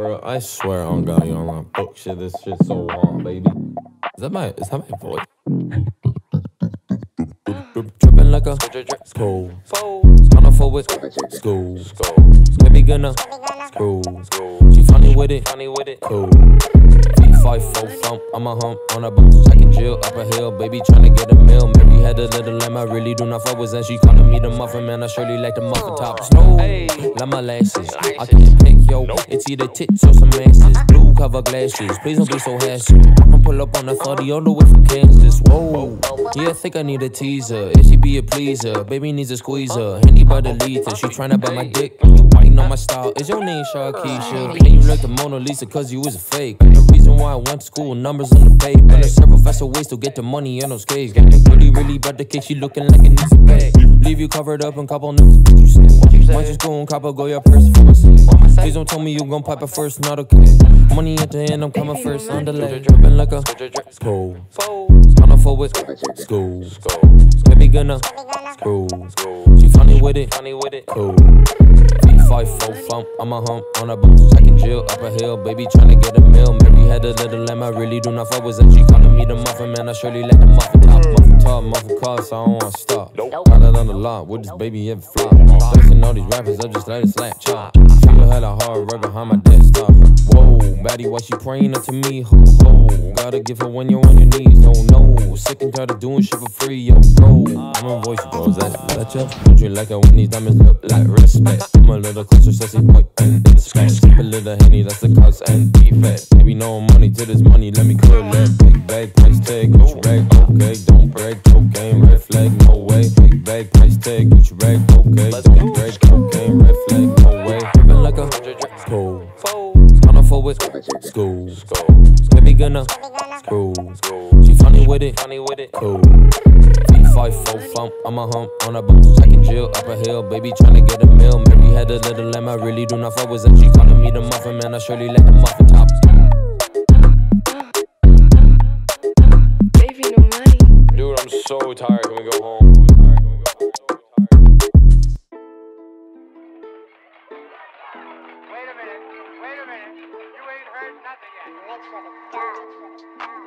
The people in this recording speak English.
Bro, I swear on God, you online book shit. This shit so on, baby. Is that my is that my voice? Dripping like a school. Gonna forward school. Baby gonna school. She funny with it, funny with it. Cool. Five four thump, I'm a hump on a bump, second chill up a hill, baby tryna get a meal. Mary had a little lamb, I really do not fuck with, and she calling me the muffin man. I surely like the muffin top. Snow, my lashes. I can't pick yo, it's either tits or some asses. Blue cover glasses, please don't be so hasty. I'm pull up on the 30 all the way from Kansas. Whoa, yeah, I think I need a teaser. If she be a pleaser, baby needs a squeezer. Henny by the liter, she tryna buy my dick. You biting on my style. Is your name Sharkeisha? Can you like the Mona Lisa cause you was a fake? The reason why I went to school, numbers on the paper. There's several faster ways to get the money and no skates. Really, really about the cake, she looking like it needs a bag. Leave you covered up in couple niggas, what you say? Might just go and cop a Goyard purse for myself. Please don't tell me you gon' pipe it first, not okay. Money at the end, I'm coming first on the leg. Dripping like a school. Gonna forward school. Baby gonna school. She funny with it, funny with it. Cool. Five four I'm a hump on a bump, second chill up a hill, baby tryna get a meal. Mary had a little lamb, I really do not fuck with, and she calling me the muffin man. I surely like the mm. muffin top, muffin top, muffin car, so I don't wanna stop. Got it on the lot, with this baby ever flop. Flexing all these rappers, I just let it slap chop. Feel had a hard right behind my desktop. Baddie, why she praying up to me? Ho ho, gotta give her when you're on your knees. No no, sick and tired of doing shit for free, yo bro. I'm a voice, bro. That that you? Don't you like it when these diamonds look like respect? I'm a little closer, sassy boy, and inspect. Skip a little henny, that's the cause and defect. Baby, no money to this money, let me clear that big bag, price tag, Gucci rag, okay, don't break, cocaine, red flag, no way. Big bag, price tag, Gucci rag, okay, don't break, cocaine, red flag, no way. Dripping like a gonna forward school, baby gonna school. She funny with it, funny with it, cool. Five four thump, I'm a hump on a bump, second chill up a hill, baby tryna get a meal. Mary had a little lamb, I really do not fuck with, and she calling me the muffin man. I surely let the muffin top. Baby, no money. Dude, I'm so tired. Can we go home? Wait a minute. Rich for the Dog.